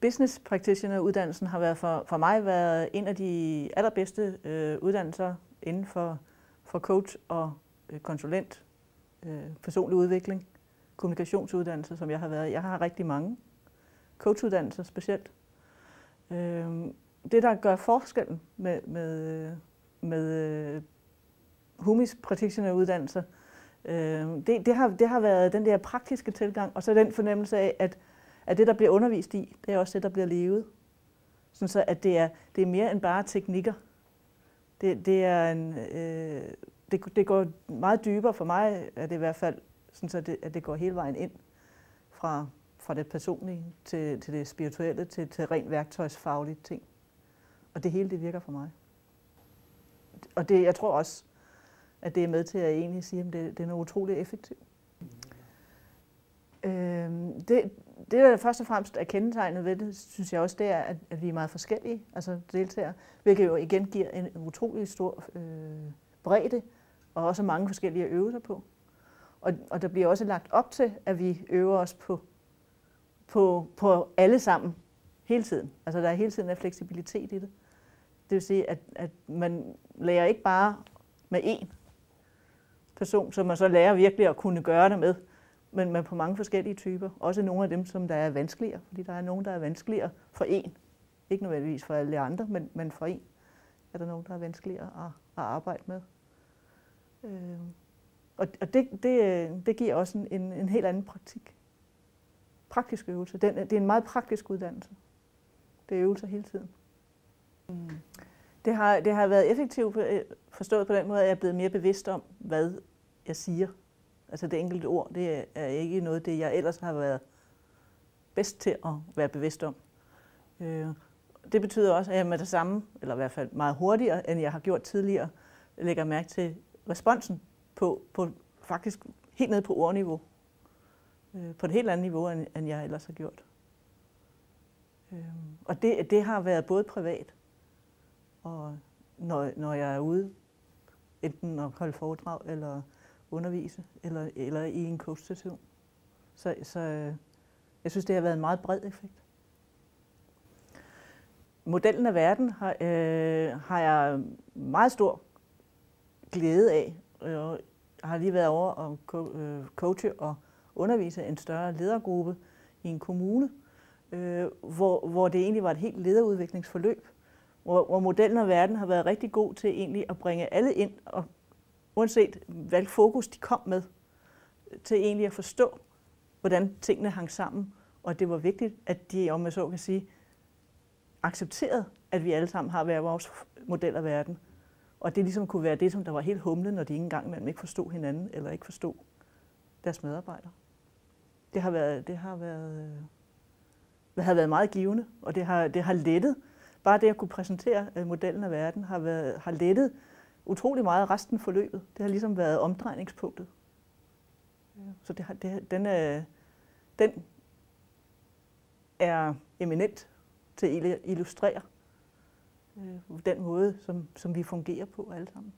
business practitioner uddannelsen har været for, for mig været en af de allerbedste øh, uddannelser inden for, for coach og øh, konsulent, øh, personlig udvikling, kommunikationsuddannelse, som jeg har været. Jeg har rigtig mange coachuddannelser specielt. Øh, det, der gør forskellen med, med, med øh, Humis practitioner uddannelser, øh, det, det, har, det har været den der praktiske tilgang, og så den fornemmelse af, at, at det, der bliver undervist i, det er også det, der bliver levet. Sådan så, at det er, det er mere end bare teknikker. Det, det, er en, øh, det, det går meget dybere for mig, er det i hvert fald, sådan så det, at det går hele vejen ind fra, fra det personlige til, til det spirituelle, til, til rent værktøjsfaglige ting. Og det hele, det virker for mig. Og det, jeg tror også, at det er med til at egentlig sige, at det, det er utrolig effektivt. Øh, det, det, der først og fremmest er kendetegnet ved det, synes jeg også, det er, at, at vi er meget forskellige, altså deltager, hvilket jo igen giver en utrolig stor øh, bredde, og også mange forskellige øvelser på. Og, og der bliver også lagt op til, at vi øver os på, på, på alle sammen, hele tiden. Altså der er hele tiden en fleksibilitet i det. Det vil sige, at, at man lærer ikke bare med én person, som man så lærer virkelig at kunne gøre det med, men, men på mange forskellige typer. Også nogle af dem, som der er vanskeligere, fordi der er nogen, der er vanskeligere for en. Ikke nødvendigvis for alle andre, men, men for en er der nogen, der er vanskeligere at, at arbejde med. Øh, og og det, det, det giver også en, en, en helt anden praktik. Praktisk øvelse. Den, det er en meget praktisk uddannelse. Det er øvelser hele tiden. Mm. Det har, det har været effektivt øh, forstået på den måde, at jeg er blevet mere bevidst om, hvad jeg siger. Altså det enkelte ord, det er ikke noget, det jeg ellers har været bedst til at være bevidst om. Øh, det betyder også, at jeg med det samme, eller i hvert fald meget hurtigere, end jeg har gjort tidligere, lægger mærke til responsen på, på faktisk helt ned på ordniveau. Øh, på et helt andet niveau, end jeg ellers har gjort. Øh, og det, det har været både privat og når, når jeg er ude, enten at holde foredrag eller undervise, eller, eller i en coach-station. Så, så øh, jeg synes, det har været en meget bred effekt. Modellen af verden har, øh, har jeg meget stor glæde af. Jeg har lige været over at øh, coache og undervise en større ledergruppe i en kommune, øh, hvor, hvor det egentlig var et helt lederudviklingsforløb, hvor, hvor modellen af verden har været rigtig god til egentlig at bringe alle ind, og uanset hvilket fokus de kom med, til egentlig at forstå, hvordan tingene hang sammen, og det var vigtigt, at de, om jeg så kan sige, accepterede, at vi alle sammen har været vores model af verden. Og det ligesom kunne være det, som der var helt humle, når de ikke engang mellem ikke forstod hinanden, eller ikke forstod deres medarbejdere. Det har været, det har været, øh, det har været meget givende, og det har, det har lettet bare det at kunne præsentere øh, modellen af verden har, været, har lettet utrolig meget resten af forløbet. Det har ligesom været omdrejningspunktet. Så det har, det, den, er, den er eminent til at illustrere øh, den måde, som, som vi fungerer på alle sammen.